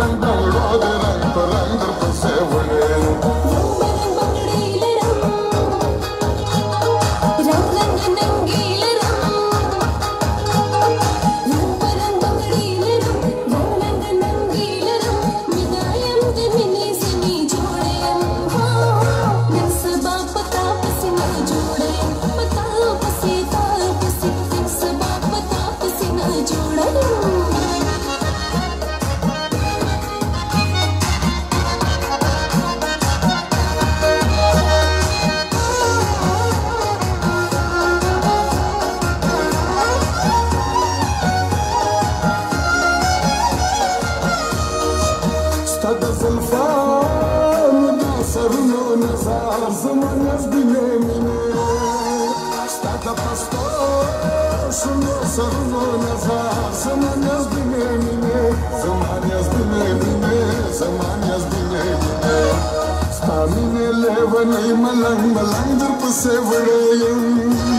and brother. Malang, malang, dur pa of vrejem